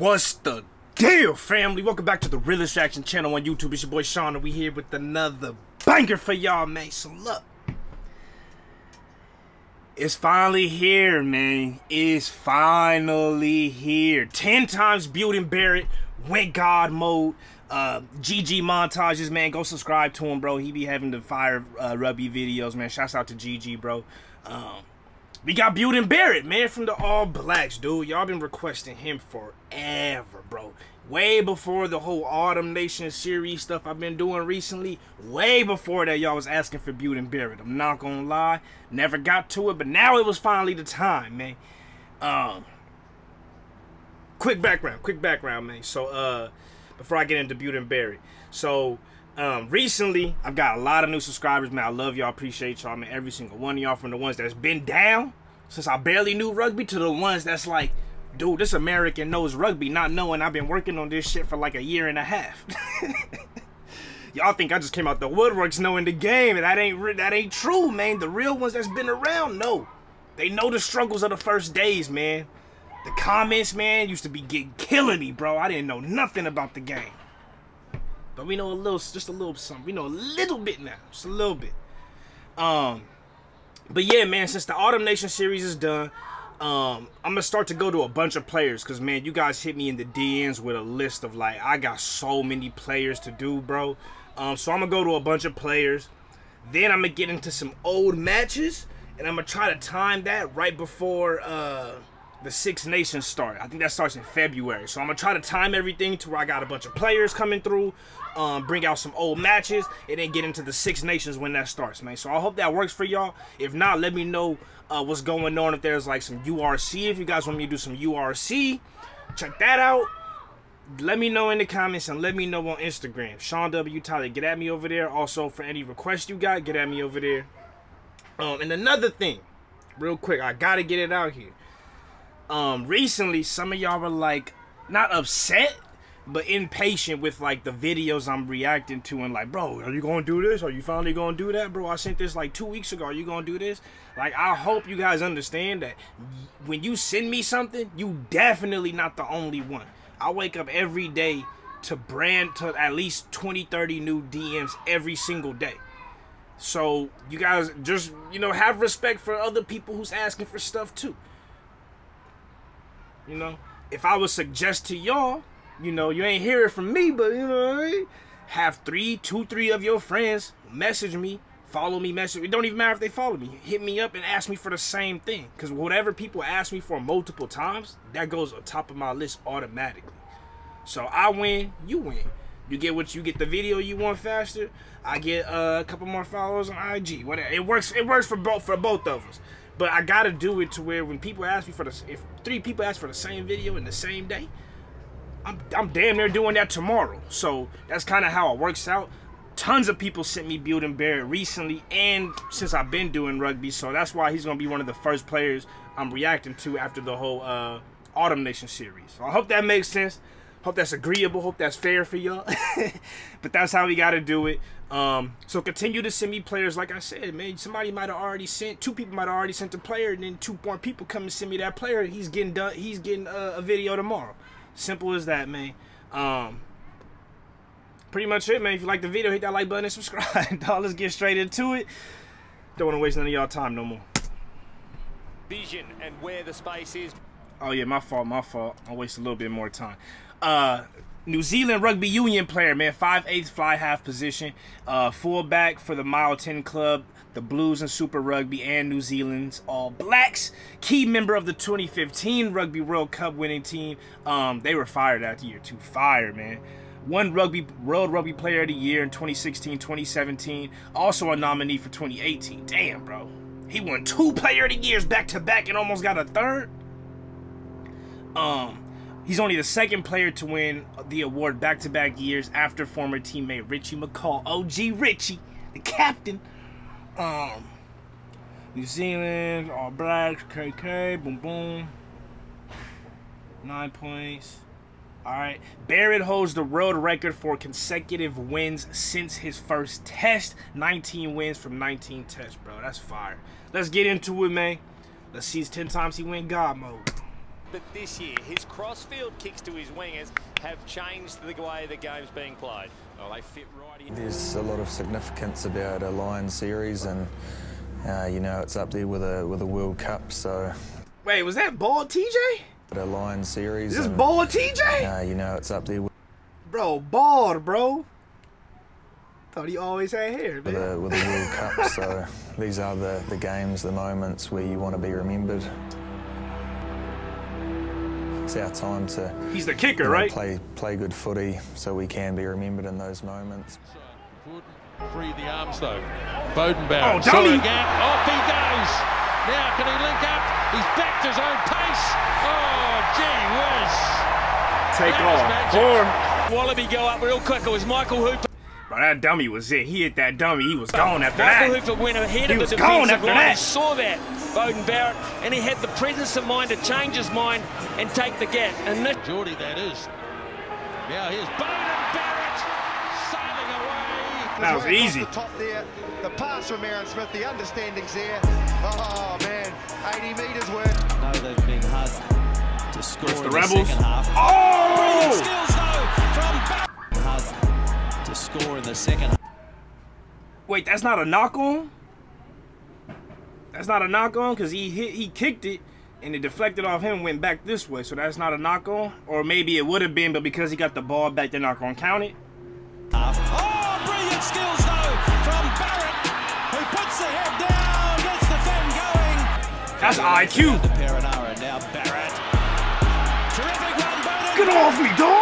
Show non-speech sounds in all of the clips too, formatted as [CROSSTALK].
What's the deal, family? Welcome back to the Realest Action channel on YouTube. It's your boy Sean, and we here with another banger for y'all, man. So look, it's finally here, man. It's finally here. Ten times Beauden Barrett went God mode. Uh, GG montages, man. Go subscribe to him, bro. He be having the fire uh, rugby videos, man. Shouts out to GG, bro. Um, we got Beauden Barrett, man, from the All Blacks, dude. Y'all been requesting him forever, bro. Way before the whole Autumn Nation series stuff I've been doing recently. Way before that, y'all was asking for Beauden Barrett. I'm not gonna lie. Never got to it, but now it was finally the time, man. Um, quick background, quick background, man. So, uh, before I get into Beauden Barrett. So, um, recently, I've got a lot of new subscribers, man. I love y'all, appreciate y'all, man. Every single one of y'all, from the ones that's been down since I barely knew rugby to the ones that's like, dude, this American knows rugby, not knowing I've been working on this shit for like a year and a half. [LAUGHS] y'all think I just came out the woodworks knowing the game, and that ain't that ain't true, man. The real ones that's been around know. They know the struggles of the first days, man. The comments, man, used to be getting killing me, bro. I didn't know nothing about the game. But we know a little, just a little something. We know a little bit now, just a little bit. Um, but yeah, man, since the Autumn Nation series is done, um, I'm gonna start to go to a bunch of players because man, you guys hit me in the DMs with a list of like I got so many players to do, bro. Um, so I'm gonna go to a bunch of players. Then I'm gonna get into some old matches, and I'm gonna try to time that right before uh the Six Nations start. I think that starts in February. So I'm gonna try to time everything to where I got a bunch of players coming through, um, bring out some old matches, and then get into the Six Nations when that starts, man. So I hope that works for y'all. If not, let me know uh, what's going on. If there's like some URC, if you guys want me to do some URC, check that out. Let me know in the comments and let me know on Instagram. Sean W. Tyler, get at me over there. Also, for any requests you got, get at me over there. Um, and another thing, real quick, I gotta get it out here um recently some of y'all were like not upset but impatient with like the videos I'm reacting to and like, bro, are you gonna do this? Are you finally gonna do that, bro? I sent this like two weeks ago. Are you gonna do this? Like, I hope you guys understand that when you send me something, you definitely not the only one. I wake up every day to brand to at least 20, 30 new DMs every single day. So you guys just you know have respect for other people who's asking for stuff too. You know, if I would suggest to y'all, you know, you ain't hear it from me, but you know, I mean? have three, two, three of your friends message me, follow me, message. It don't even matter if they follow me. Hit me up and ask me for the same thing. Cause whatever people ask me for multiple times, that goes on top of my list automatically. So I win, you win. You get what you get the video you want faster. I get uh, a couple more followers on IG. Whatever. It works. It works for both for both of us. But I gotta do it to where when people ask me for the if three people ask for the same video in the same day, I'm I'm damn near doing that tomorrow. So that's kind of how it works out. Tons of people sent me Beauden Barrett recently and since I've been doing rugby, so that's why he's gonna be one of the first players I'm reacting to after the whole uh, Autumn Nation series. So I hope that makes sense. Hope that's agreeable. Hope that's fair for y'all. [LAUGHS] but that's how we got to do it. Um, so continue to send me players. Like I said, man, somebody might have already sent, two people might have already sent a player, and then two more people come and send me that player. He's getting done. He's getting a, a video tomorrow. Simple as that, man. Um, pretty much it, man. If you like the video, hit that like button and [LAUGHS] subscribe. Let's get straight into it. Don't want to waste none of y'all time no more. Vision and where the space is. Oh yeah, my fault, my fault. I waste a little bit more time. Uh, New Zealand Rugby Union player, man, 5'8 fly half position, uh, fullback for the Mitre 10 Club, the Blues and Super Rugby, and New Zealand's All Blacks. Key member of the 2015 Rugby World Cup winning team. Um, they were fired that year too. Fire, man. One Rugby World Rugby Player of the Year in 2016, 2017. Also a nominee for 2018. Damn, bro. He won two Player of the Years back to back and almost got a third. Um, He's only the second player to win the award back-to-back -back years after former teammate Richie McCaw. OG Richie, the captain. Um, New Zealand, All Blacks, KK, boom boom. Nine points. All right. Barrett holds the world record for consecutive wins since his first test. 19 wins from 19 tests, bro. That's fire. Let's get into it, man. Let's see his 10 times he went God mode. But this year, his crossfield kicks to his wingers have changed the way the game's being played. Oh, they fit right in. There's a lot of significance about a Lions series, and uh, you know it's up there with a with a World Cup. So Wait, was that ball TJ? a Lions series, Is this and, ball TJ? uh, you know it's up there with Bro, bald, bro. Thought he always had hair, with man. a, with a World Cup. So [LAUGHS] these are the, the games, the moments where you want to be remembered. It's our time to He's the kicker, you know, right? play play good footy, so we can be remembered in those moments. Free the arms though. Beauden Barrett. Oh, saw dummy. it again. Off he goes. Now can he link up? He's back to his own pace. Oh, gee whiz. Take That off. magic. Four. Wallaby go up real quick. It was Michael Hooper. Bro, that dummy was it. He hit that dummy. He was gone after Michael that. Hooper went ahead He of was the gone defensive after line. that. He saw that, Beauden Barrett, and he had the presence of mind to change his mind and take the gap. And this Geordie, that is. Now here's Beauden Barrett sailing away. That was way easy. The top there, the pass from Aaron Smith, the understanding's there. Oh man, 80 metres worth. know they've been hard to score the in Rebels. the second half. Oh! To score in the second half. Wait, that's not a knock on? That's not a knock on because he hit, he kicked it and it deflected off him and went back this way. So that's not a knock on? Or maybe it would have been, but because he got the ball back, they're not going to count it? Oh, brilliant skills though from Barrett, who puts the head down, gets the fan going. That's IQ. To Perenara, now Barrett. Terrific run, Beauden. Get off me, dog!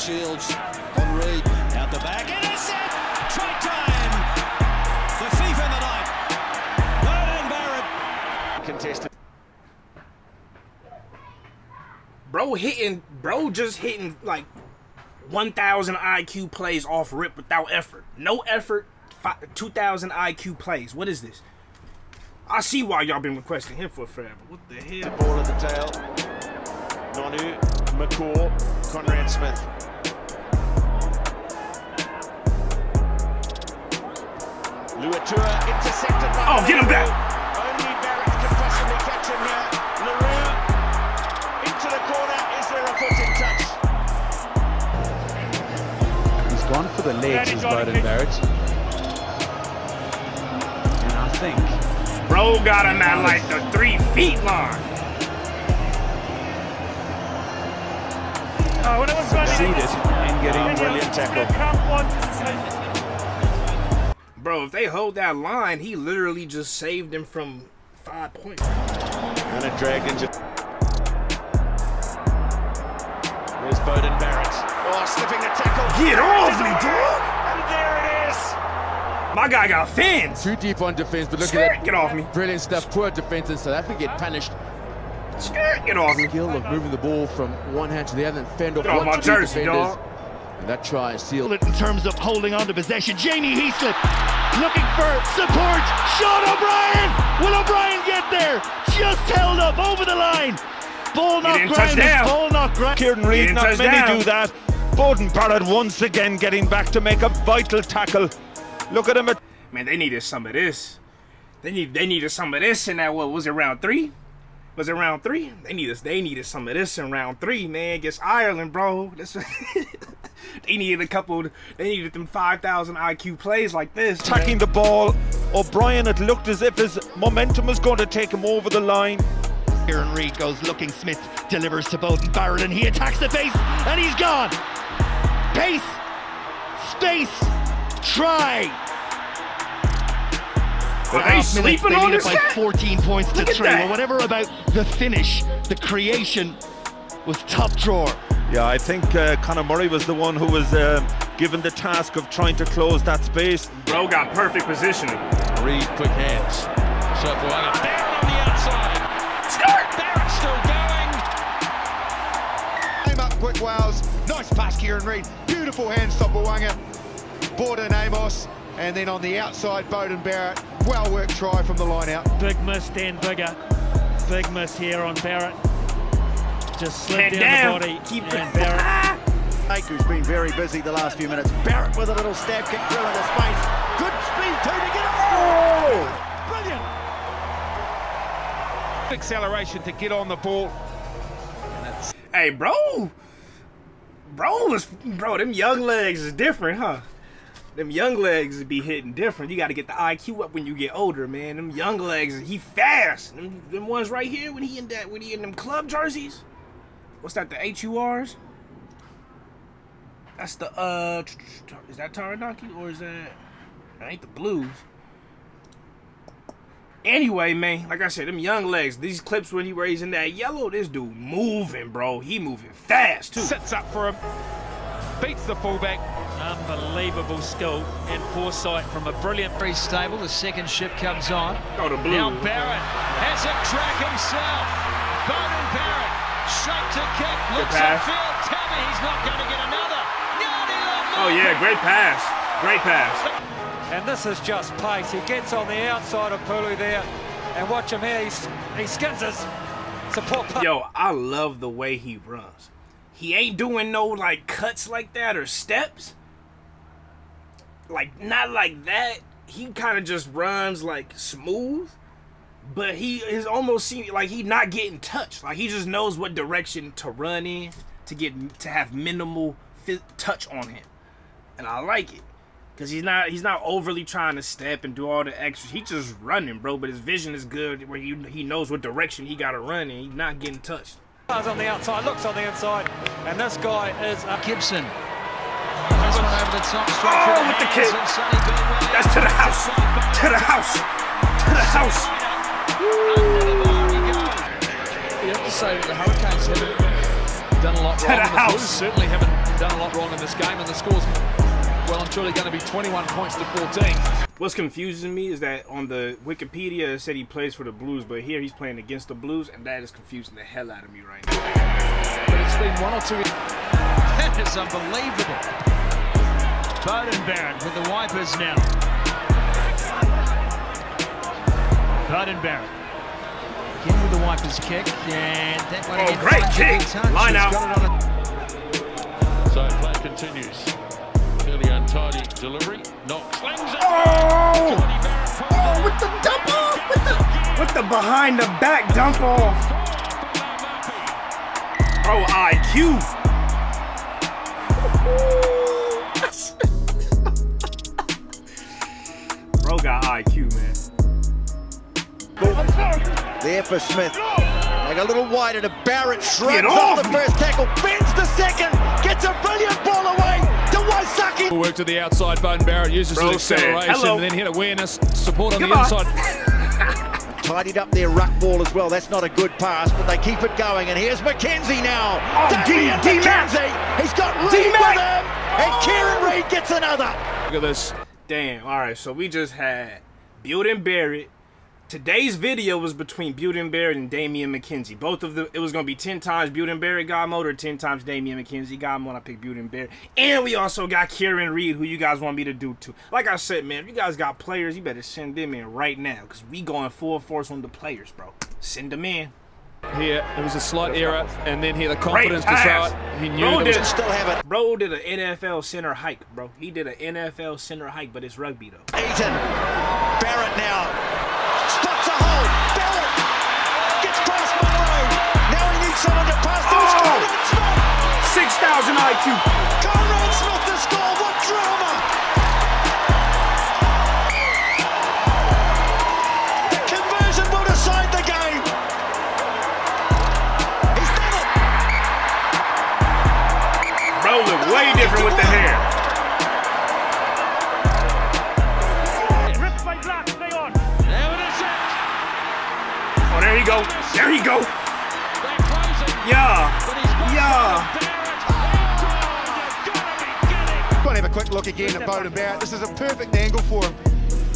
Shields on Read. Out the back. Intercept, try time. The thief in the night. Beauden Barrett. Contested. Bro hitting, bro just hitting like 1,000 IQ plays off rip without effort. No effort, 2,000 IQ plays. What is this? I see why y'all been requesting him for forever. What the hell? Ball at the tail. Nonu, McCaw, Conrad Smith. Luatua intercepted by Oh, get him back. Only Barrett can possibly catch him here. LaRue into the corner. Is there a foot in touch? He's gone for the legs, is Beauden Barrett. And I think Bro got him at like the three feet line. Succeeded in getting a Brilliant tackle. Bro, if they hold that line, he literally just saved him from five points. And a dragged into. There's Beauden Barrett. Oh, slipping the tackle. Get off me, dog! And there it is. My guy got fins. Too deep on defense, but look Skirt, at that. get off me. Brilliant stuff. Poor defense in South Africa get punished. Skirt, get off me. Skill of moving the ball from one hand to the other and fend off one two jersey, defenders. dog. And that try is sealed. In terms of holding on to possession, Jamie Heaslip looking for support. Sean O'Brien. Will O'Brien get there? Just held up over the line. Ball didn't touch ground. down. Ball knocked ground. Kieran Read, didn't many down. do that. Beauden Barrett once again getting back to make a vital tackle. Look at him at Man, they needed some of this. They need they needed some of this in that what was it round three? Was it round three? They needed they needed some of this in round three, man. Against Ireland, bro. That's [LAUGHS] they needed a couple. They needed them five thousand IQ plays like this. man. attacking the ball. O'Brien, it looked as if his momentum was going to take him over the line. Kieran Read goes looking. Smith delivers to Beauden Barrett and he attacks the face and he's gone. Pace, space, try. Are they sleeping they on lead this by 14 points to Look at three. Well, whatever about the finish, the creation was top drawer. Yeah, I think uh, Conor Murray was the one who was uh, given the task of trying to close that space. Bro got perfect positioning. Read, quick hands. Shot Buanga. Barrett on the outside. Start. Barrett still going. Came up quick Wales. Nice pass, Kieran Read. Beautiful hand stop, Bawanga. Borden Amos. And then on the outside, Beauden Barrett. Well worked try from the line out. Big miss, Dan Biggar. Big miss here on Barrett. Just slid Head down, down. the body. Keep and Barrett. [LAUGHS] Blake, who's been very busy the last few minutes. Barrett with a little stab kick through into space. Good speed too to get it. Oh! Brilliant. acceleration to get on the ball. Hey, bro. Bro was bro, them young legs is different, huh? Them young legs be hitting different. You got to get the IQ up when you get older, man. Them young legs, he fast. Them, them ones right here when he in that when he in them club jerseys. What's that? The HURs? That's the uh. Is that Taranaki or is that? That ain't the Blues. Anyway, man, like I said, them young legs, these clips when he raising that yellow, this dude moving, bro. He moving fast, too. Sets up for him. Beats the fullback. Unbelievable skill and foresight from a brilliant free stable. The second ship comes on. Oh, the blue. Now Barrett has a track himself. Beauden Barrett, straight to kick. Looks upfield. Tell me he's not going to get another. Oh, yeah, great pass. Great pass. And this is just pace. He gets on the outside of Pulu there. And watch him here. He's, he skins his support. Yo, I love the way he runs. He ain't doing no, like, cuts like that or steps. Like, not like that. He kind of just runs, like, smooth. But he is almost seem like he not getting touched. Like, he just knows what direction to run in to get to have minimal touch on him. And I like it. Cause he's not he's not overly trying to step and do all the extras. He just running, bro. But his vision is good where he he knows what direction he got to run and he's not getting touched. On the outside, looks on the inside, and this guy is uh, Gibson. Oh, with the kick. That's to the house. To the house. To the house. You have to say that the Hurricanes haven't done a lot to wrong. The and the house. Blues certainly haven't done a lot wrong in this game, and the scores well and truly going to be 21 points to 14. What's confusing me is that on the Wikipedia it said he plays for the Blues, but here he's playing against the Blues, and that is confusing the hell out of me right now. But it's been one or two. [LAUGHS] That is unbelievable. Beauden Barrett with the wipers now. Beauden Barrett. Again with the wipers kick, and that one Oh, again great finds a kick. Line out. got it on a So play continues. Fairly untidy delivery. Knock slings it. Oh! Oh, with the dump off! With the, with the behind the back dump off! Bro, IQ! There for Smith. Like a little wider to Barrett. Shrugs Get off off the first tackle. Bends the second. Gets a brilliant ball away to Waisake. Work to the outside, Beauden Barrett uses Bro his said, acceleration and then hit awareness, support on Come the on. inside. [LAUGHS] Tidied up their ruck ball as well. That's not a good pass, but they keep it going. And here's McKenzie now. Oh, D- D-Mac. McKenzie. He's got Read with D-Mac. him. And Kieran Read gets another. Look at this. Damn, alright, so we just had Beauden Barrett. Today's video was between Beauden Barrett and Damian McKenzie. Both of them, it was going to be 10 times Beauden Barrett God mode or 10 times Damian McKenzie God mode. I picked Beauden Barrett. And we also got Kieran Read, who you guys want me to do too. Like I said, man, if you guys got players, you better send them in right now because we going full force on the players, bro. Send them in. Here, it was a slight error, and then here the confidence to throw it. He knew Bro did, was Still have it. bro did an NFL center hike, bro. He did an NFL center hike, but it's rugby, though. Eaton. Barrett now. 6,000 IQ. Conrad Smith to score. What drama! The conversion will decide the game. He's done it. Bro look way different with the hair. Ripped by Black, stay on. There it is. Oh, there you go. There you go. Yeah. but he's got Yeah. Have a quick look again at Beauden Barrett. This is a perfect angle for him.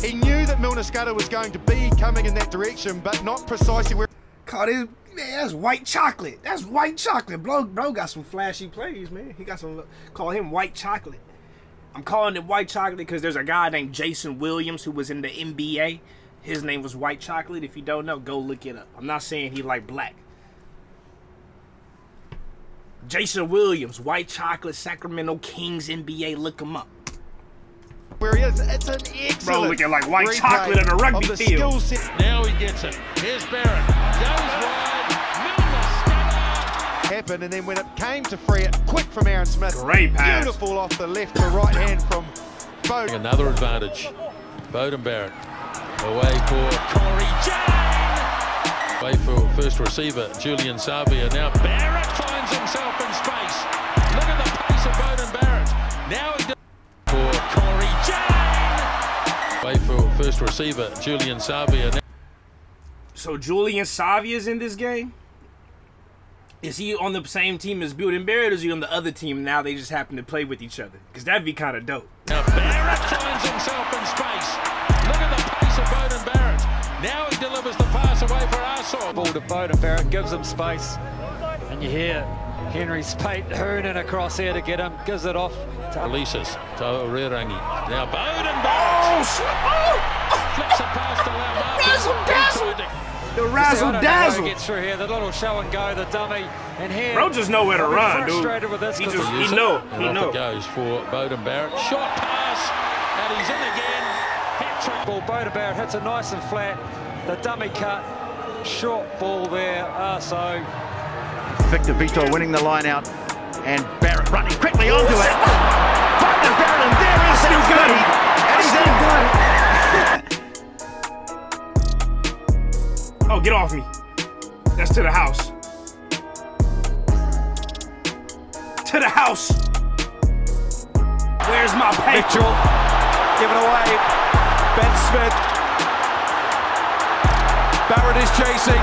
He knew that Milner Skudder was going to be coming in that direction, but not precisely where. Call this man. That's white chocolate. That's white chocolate. Bro, bro got some flashy plays, man. He got some. Call him white chocolate. I'm calling it white chocolate because there's a guy named Jason Williams who was in the NBA. His name was White Chocolate. If you don't know, go look it up. I'm not saying he like black. Jason Williams, White Chocolate, Sacramento Kings NBA. Look him up. where he is. It's an excellent Bro, looking like white chocolate in a rugby of the field. skill set. Now he gets it. Here's Barrett. Goes wide. Milner Skudder. Happen, and then when it came to free it, quick from Aaron Smith. Great pass. Beautiful off the left to right hand from Beauden. Another advantage. Beauden Barrett. Away for Cory Jane. For first receiver, Julian Savea. Now Barrett finds himself in space. Look at the pace of Beauden Barrett. Now for Cory Jane. For first receiver, Julian Savea. So Julian Savea's in this game? Is he on the same team as Beauden Barrett or is he on the other team now they just happen to play with each other? Because that'd be kind of dope. Now Barrett finds himself in space. Now he delivers the pass away for Arsaw. Ball to Beauden Barrett, gives him space. And you hear Henry Speight hurling across here to get him, gives it off. To Releases to Rerangi. Now Beauden oh, Barrett. Oh, oh, Flips it past to Razzle dazzle. The razzle dazzle. gets through here, the little show and go, the dummy. And here, Bro just know where to run, dude. frustrated with this He 'cause just he know, And he know. it goes for Beauden Barrett. Short pass, and he's in again. Hat-trick. Ball, Beauden Barrett hits it nice and flat. The dummy cut, short ball there, Arso. Victor Vito winning the line out. And Barrett running quickly onto it. Oh, Beauden Barrett, and there is Still got speed. him. And he's in. [LAUGHS] Oh, get off me. That's to the house. To the house. Where's my paper? Mitchell, it away. Ben Smith. Barrett is chasing.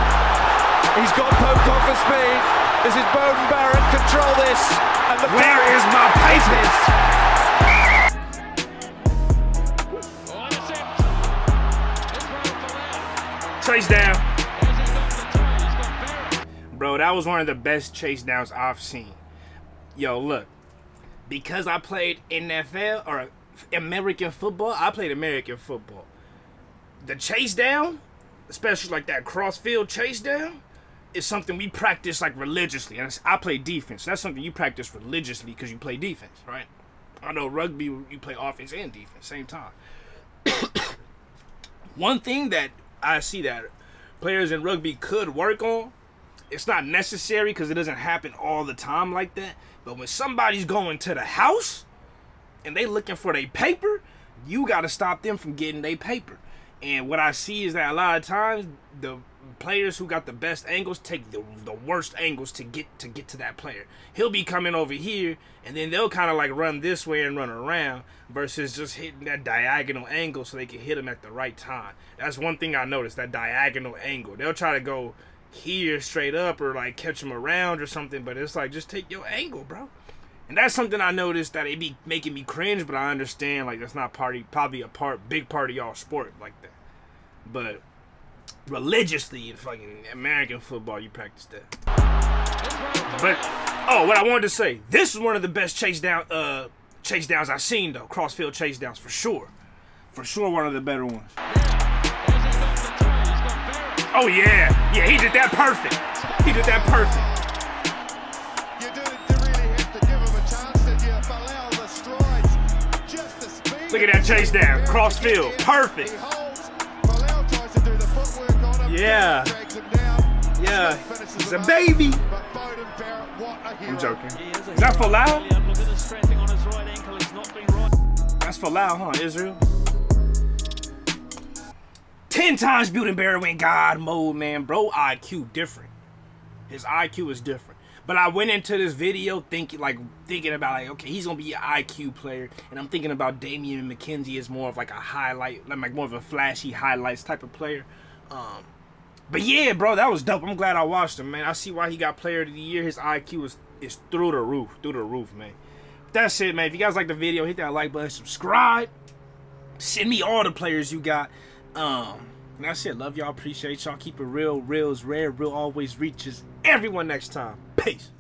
He's got Pocock for speed. This is Beauden Barrett. Control this. And the Where is my paper? Chase down. Bro, that was one of the best chase downs I've seen. Yo, look. Because I played NFL or American football, I played American football. The chase down, especially like that crossfield chase down, is something we practice like religiously. And I play defense. That's something you practice religiously because you play defense, right? I know rugby, you play offense and defense same time. [COUGHS] One thing that I see that players in rugby could work on, it's not necessary because it doesn't happen all the time like that. But when somebody's going to the house and they looking for their paper, you got to stop them from getting their paper. And what I see is that a lot of times the players who got the best angles take the, the worst angles to get to get to that player. He'll be coming over here, and then they'll kind of like run this way and run around versus just hitting that diagonal angle so they can hit him at the right time. That's one thing I noticed that diagonal angle. They'll try to go here straight up or like catch him around or something, but it's like just take your angle, bro. And that's something I noticed that it be making me cringe, but I understand like that's not party probably a part big part of y'all sport like that. But religiously in fucking American football you practice that. But oh, what I wanted to say, this is one of the best chase down uh chase downs I've seen though, crossfield chase downs for sure. For sure one of the better ones. Oh yeah, yeah, he did that perfect. He did that perfect. Look at that chase down, Cross field. perfect. Yeah, yeah, he's a baby. I'm joking. Is that for loud? That's Folau, huh, Israel? Ten times Barrett went God mode, man. Bro, IQ different. His IQ is different. But I went into this video thinking, like, thinking about, like, okay, he's gonna be an IQ player, and I'm thinking about Damian McKenzie as more of like a highlight, like more of a flashy highlights type of player. Um, but yeah, bro, that was dope. I'm glad I watched him, man. I see why he got Player of the Year. His IQ is is through the roof, through the roof, man. That's it, man. If you guys like the video, hit that like button, subscribe. Send me all the players you got. Um, and that's it. Love y'all. Appreciate y'all. Keep it real. Real is rare. Real always reaches everyone next time. Peace.